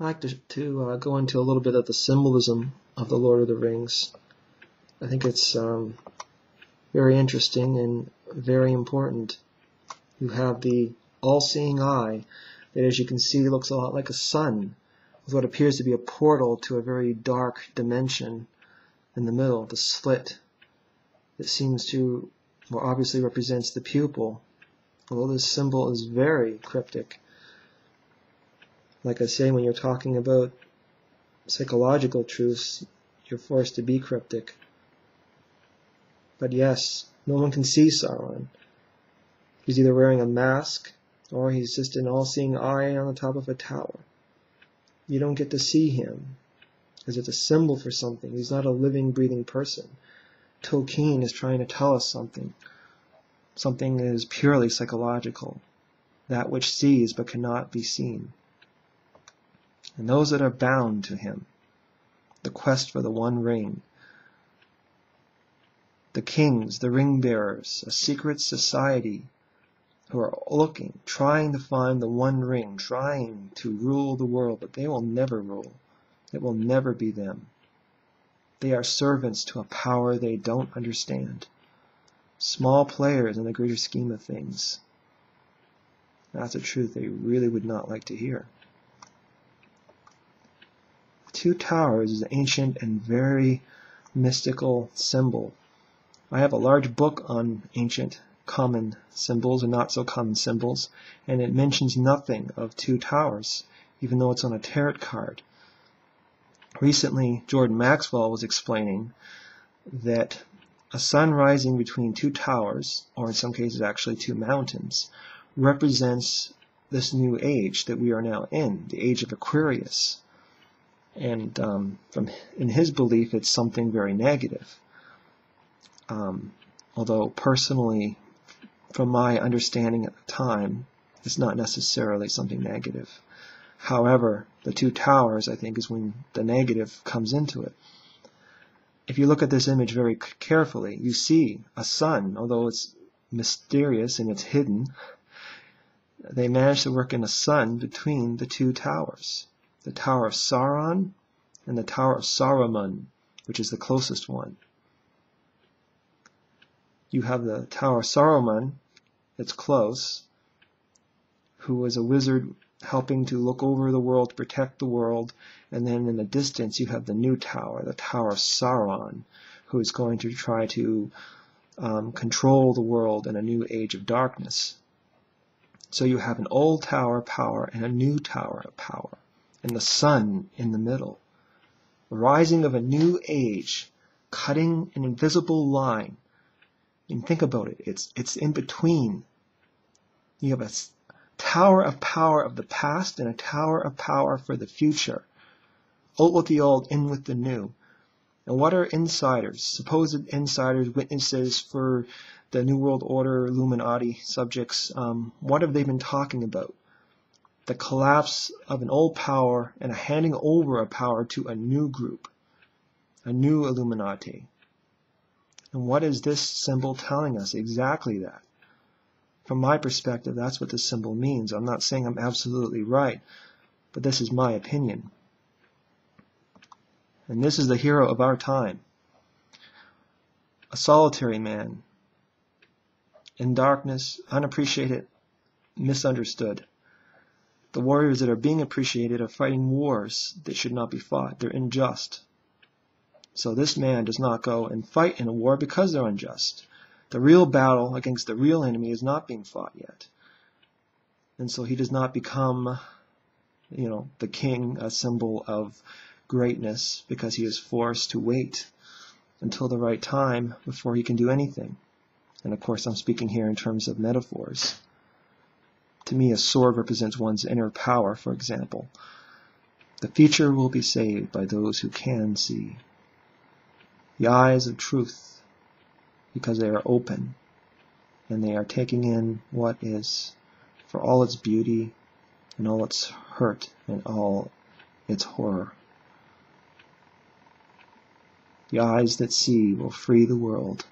I'd like to, to uh, go into a little bit of the symbolism of the Lord of the Rings. I think it's um, very interesting and very important. You have the all-seeing eye that, as you can see, looks a lot like a sun, with what appears to be a portal to a very dark dimension in the middle, the slit that seems to more obviously represents the pupil, although this symbol is very cryptic like I say, when you're talking about psychological truths, you're forced to be cryptic. But yes, no one can see Sauron. He's either wearing a mask or he's just an all-seeing eye on the top of a tower. You don't get to see him because it's a symbol for something. He's not a living, breathing person. Tolkien is trying to tell us something. Something that is purely psychological. That which sees but cannot be seen and those that are bound to him. The quest for the One Ring. The kings, the ring bearers, a secret society who are looking, trying to find the One Ring, trying to rule the world, but they will never rule. It will never be them. They are servants to a power they don't understand. Small players in the greater scheme of things. That's a truth they really would not like to hear. Two towers is an ancient and very mystical symbol. I have a large book on ancient common symbols and not so common symbols, and it mentions nothing of two towers, even though it's on a tarot card. Recently, Jordan Maxwell was explaining that a sun rising between two towers, or in some cases actually two mountains, represents this new age that we are now in, the age of Aquarius and um, from in his belief, it's something very negative. Um, although personally, from my understanding at the time, it's not necessarily something negative. However, the two towers, I think, is when the negative comes into it. If you look at this image very carefully, you see a sun, although it's mysterious and it's hidden, they managed to work in a sun between the two towers the Tower of Sauron, and the Tower of Saruman, which is the closest one. You have the Tower of Saruman, it's close, who was a wizard helping to look over the world, protect the world, and then in the distance you have the new tower, the Tower of Sauron, who is going to try to um, control the world in a new age of darkness. So you have an old tower power and a new tower of power and the sun in the middle. The rising of a new age, cutting an invisible line. And think about it, it's, it's in between. You have a tower of power of the past and a tower of power for the future. Out with the old, in with the new. And what are insiders, supposed insiders, witnesses for the New World Order, Illuminati subjects, um, what have they been talking about? The collapse of an old power and a handing over of power to a new group, a new Illuminati. And what is this symbol telling us? Exactly that. From my perspective, that's what this symbol means. I'm not saying I'm absolutely right, but this is my opinion. And this is the hero of our time. A solitary man, in darkness, unappreciated, misunderstood. The warriors that are being appreciated are fighting wars that should not be fought. They're unjust. So this man does not go and fight in a war because they're unjust. The real battle against the real enemy is not being fought yet. And so he does not become, you know, the king, a symbol of greatness, because he is forced to wait until the right time before he can do anything. And of course, I'm speaking here in terms of metaphors. To me, a sword represents one's inner power, for example. The future will be saved by those who can see. The eyes of truth, because they are open, and they are taking in what is, for all its beauty, and all its hurt, and all its horror. The eyes that see will free the world.